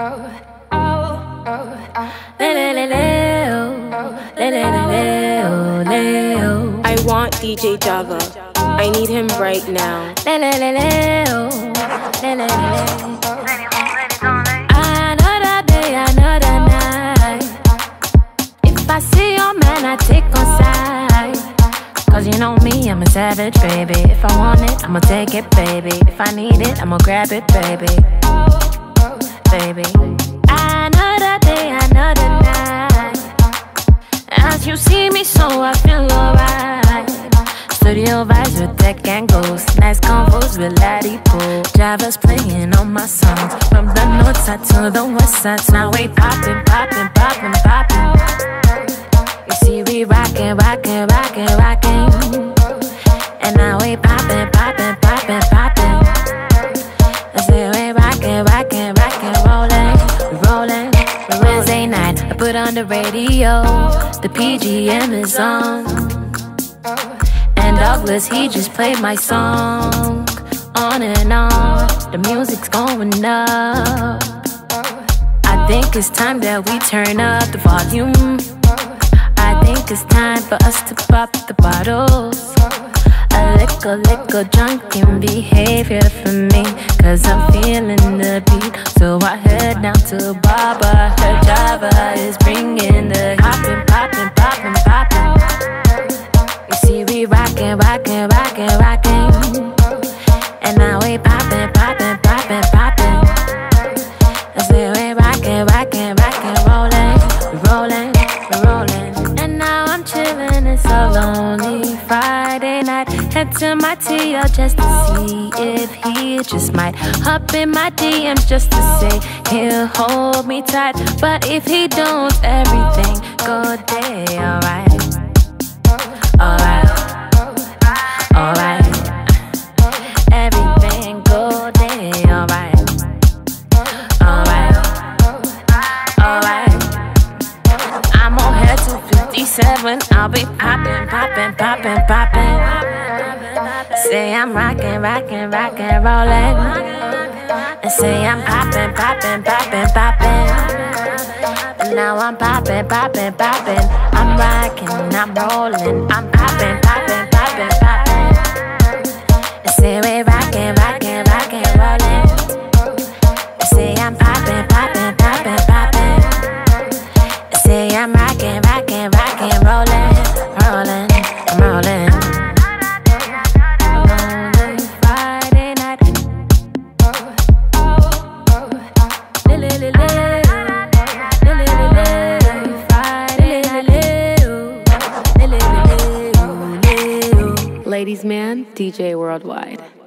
I want DJ Java. I need him right now. Another day, another night. If I see your man, I take on. Cause you know me, I'm a savage, baby. If I want it, I'ma take it, baby. If I need it, I'ma grab it, baby. Baby. Another day, another night. As you see me, so I feel alright. Studio vibes with tech and ghost. Nice convos with Ladipoe. Java's playing on my songs. From the north side to the west side. Now we poppin', poppin', poppin', poppin'. I put on the radio. The PGM is on. And Douglas, he just played my song. On and on, the music's going up. I think it's time that we turn up the volume. I think it's time for us to pop the bottles. A little, little drunken behavior for me. Cause I'm feeling the beat. So I head down to Baba. Rockin', rockin', rockin', rockin'. And now we poppin', poppin', poppin', poppin'. I say we rockin', rockin', rockin', rollin', rollin', rollin'. And now I'm chillin', it's a lonely Friday night. Head to my TL just to see if he just might hop in my DMs just to say he'll hold me tight. But if he don't, everything go day, alright, alright, poppin', poppin', poppin', poppin'. Say I'm rockin', rockin', rockin', rollin'. And say I'm poppin', poppin', poppin', poppin'. Now I'm poppin', poppin', poppin'. I'm rockin', I'm rollin'. I'm poppin', poppin', poppin', poppin'. Ladies Man, DJ Worldwide.